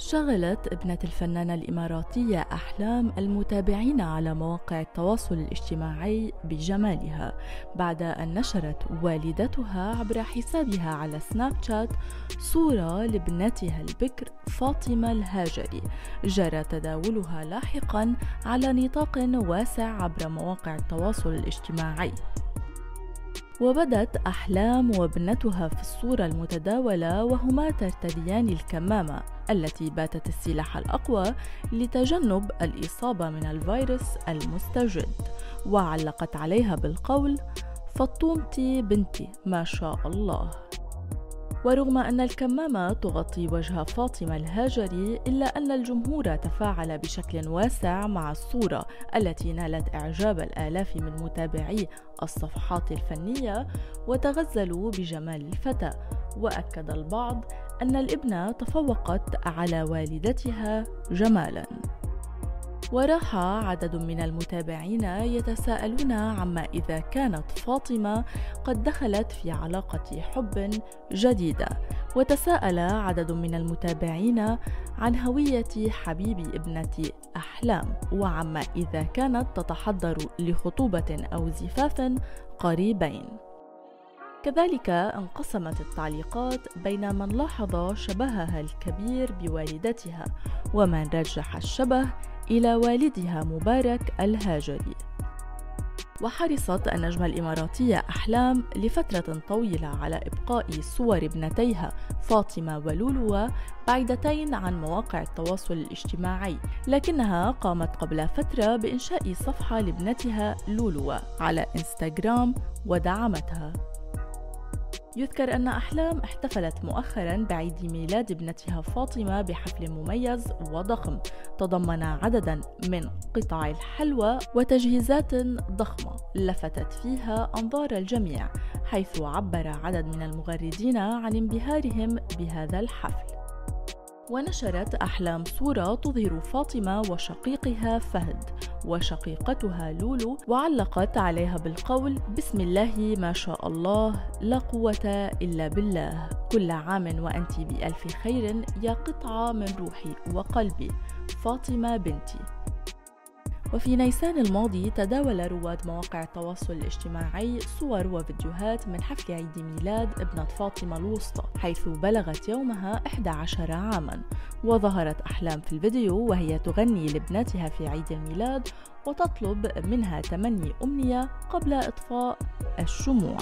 شغلت ابنة الفنانة الإماراتية أحلام المتابعين على مواقع التواصل الاجتماعي بجمالها بعد أن نشرت والدتها عبر حسابها على سناب شات صورة لابنتها البكر فاطمة الهاجري. جرى تداولها لاحقا على نطاق واسع عبر مواقع التواصل الاجتماعي. وبدت أحلام وابنتها في الصورة المتداولة وهما ترتديان الكمامة التي باتت السلاح الأقوى لتجنب الإصابة من الفيروس المستجد. وعلقت عليها بالقول فطومتي بنتي ما شاء الله. ورغم أن الكمامة تغطي وجه فاطمة الهاجري إلا أن الجمهور تفاعل بشكل واسع مع الصورة التي نالت إعجاب الآلاف من متابعي الصفحات الفنية وتغزلوا بجمال الفتى. وأكد البعض أن الابنة تفوقت على والدتها جمالاً. وراح عدد من المتابعين يتساءلون عما إذا كانت فاطمة قد دخلت في علاقة حب جديدة. وتساءل عدد من المتابعين عن هوية حبيب ابنة أحلام وعما إذا كانت تتحضر لخطوبة أو زفاف قريبين. كذلك انقسمت التعليقات بين من لاحظ شبهها الكبير بوالدتها ومن رجح الشبه إلى والدها مبارك الهاجري. وحرصت النجمة الإماراتية أحلام لفترة طويلة على إبقاء صور ابنتيها فاطمة ولولو بعيدتين عن مواقع التواصل الاجتماعي لكنها قامت قبل فترة بإنشاء صفحة لابنتها لولو على إنستغرام ودعمتها. يذكر أن أحلام احتفلت مؤخرا بعيد ميلاد ابنتها فاطمة بحفل مميز وضخم تضمن عددا من قطع الحلوى وتجهيزات ضخمة لفتت فيها أنظار الجميع حيث عبر عدد من المغردين عن انبهارهم بهذا الحفل. ونشرت أحلام صورة تظهر فاطمة وشقيقها فهد وشقيقتها لولو وعلقت عليها بالقول بسم الله ما شاء الله لا قوة إلا بالله. كل عام وأنت بألف خير يا قطعة من روحي وقلبي. فاطمة بنتي. وفي نيسان الماضي تداول رواد مواقع التواصل الاجتماعي صور وفيديوهات من حفل عيد ميلاد ابنة فاطمة الوسطى حيث بلغت يومها 11 عاما. وظهرت أحلام في الفيديو وهي تغني لابنتها في عيد الميلاد وتطلب منها تمني أمنية قبل إطفاء الشموع.